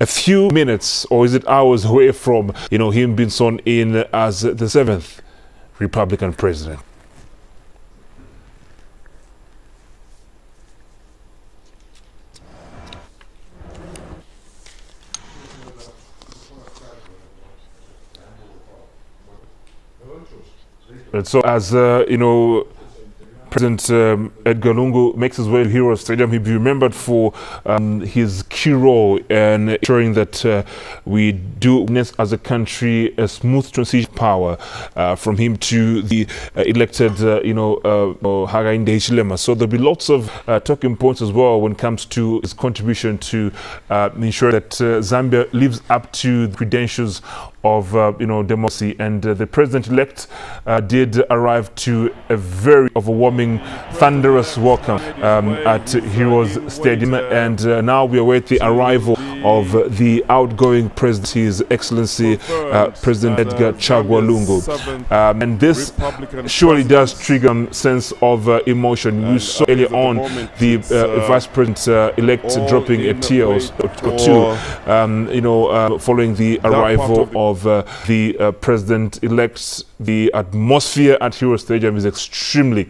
a few minutes or is it hours away from, you know, him being sworn in as the seventh Republican president. And so, as uh, you know, President um, Edgar Lungu makes his way to Hero Stadium. He'll be remembered for um, his key role in ensuring that uh, we do as a country a smooth transition power uh, from him to the uh, elected, uh, you know, uh, Hakainde Hichilema. So there'll be lots of uh, talking points as well when it comes to his contribution to ensure that Zambia lives up to the credentials of uh, you know democracy and uh, the president-elect uh, did arrive to a very overwhelming thunderous welcome um, at Heroes Stadium. And uh, now we await the arrival of the outgoing president his excellency uh, President Edgar Chagwa Lungu um, and this surely does trigger a sense of uh, emotion you saw earlier on the vice president-elect dropping a tear or, or two um, you know following the arrival of uh, the uh, President-elect the atmosphere at Hero Stadium is extremely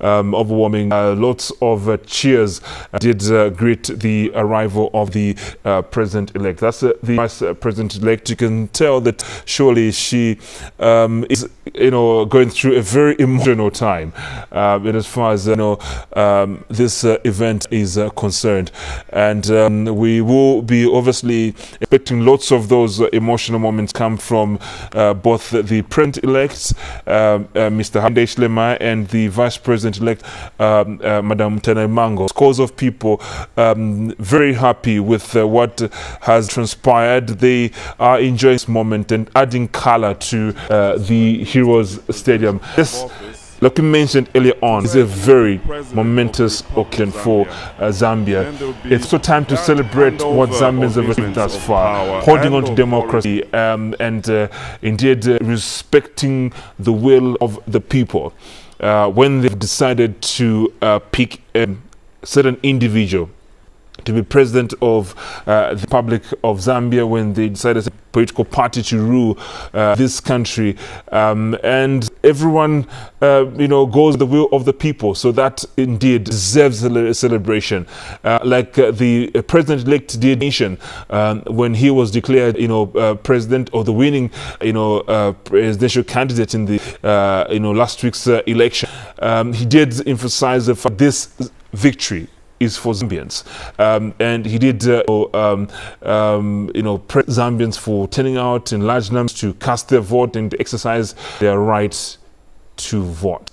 um, overwhelming. Uh, lots of uh, cheers uh, did uh, greet the arrival of the uh, president-elect. That's uh, the vice president-elect. You can tell that surely she um, is, you know, going through a very emotional time um, as far as you know um, this event is concerned, and um, we will be obviously expecting lots of those emotional moments come from both the president-elect um, uh, Mr. Hakainde Hichilema and the Vice President-elect, um, uh, Madam Tenai Mango. Scores of people um, very happy with uh, what has transpired. They are enjoying this moment and adding color to uh, the Heroes Stadium. This like we mentioned earlier on, it's a very momentous occasion for uh, Zambia. It's so time to celebrate what Zambians have achieved thus far, holding on to democracy um, and uh, indeed uh, respecting the will of the people. Uh, when they've decided to uh, pick a certain individual to be president of uh, the Republic of Zambia when they decided a political party to rule uh, this country. Um, and everyone, uh, you know, goes the will of the people. So that indeed deserves a celebration. Uh, like uh, the president-elect did nation um, when he was declared, you know, uh, president or the winning, you know, presidential candidate in the, you know, last week's election. Um, he did emphasize this victory is for Zambians. Um, and he did, uh, um, um, you know, Zambians for turning out in large numbers to cast their vote and exercise their right to vote.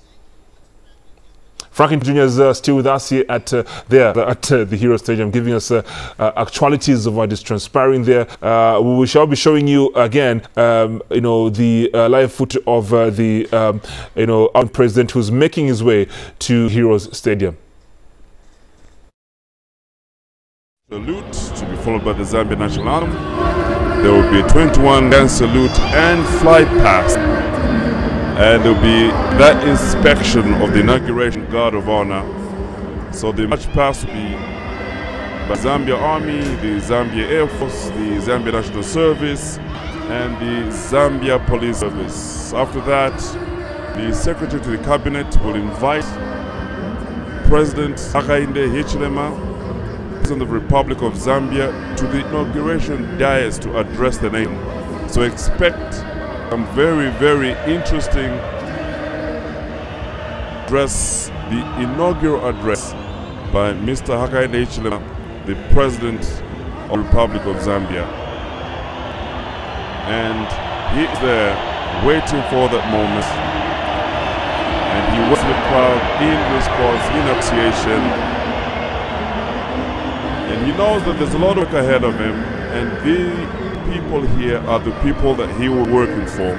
Franklin Jr. is uh, still with us here at uh, there at uh, the Hero Stadium, giving us uh, uh, actualities of what is transpiring there. Uh, we shall be showing you again, um, you know, the live footage of the, um, you know, our president who's making his way to Heroes Stadium. Salute to be followed by the Zambia national anthem. There will be a 21 dance salute and flight past. And there will be that inspection of the inauguration guard of honor. So the march past will be by Zambia Army, the Zambia Air Force, the Zambia National Service, and the Zambia Police Service. After that, the Secretary to the Cabinet will invite President Hakainde Hichilema President of the Republic of Zambia to the inauguration dais to address the nation. So expect some very, very interesting address, the inaugural address by Mr. Hakainde Hichilema, the President of the Republic of Zambia. And he is there waiting for that moment. And he was the crowd in response, in appreciation he knows that there's a lot of work ahead of him, and the people here are the people that he will working for.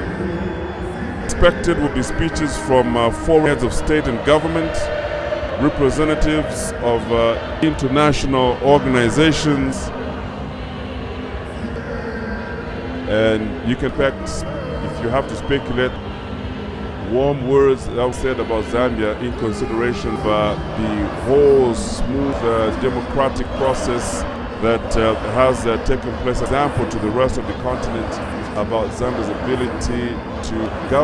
Expected will be speeches from uh, foreign heads of state and government, representatives of uh, international organizations, and you can expect, if you have to speculate, warm words that was said about Zambia in consideration of uh, the whole smooth uh, democratic process that uh, has uh, taken place example to the rest of the continent about Zambia's ability to govern